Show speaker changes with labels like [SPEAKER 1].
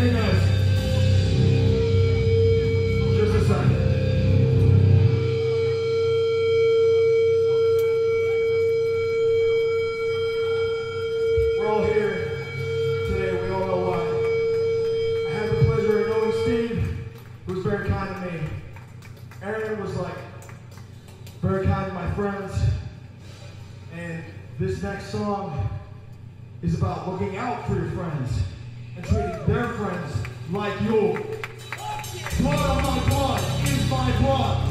[SPEAKER 1] Amen. like you. Part of my part is my part.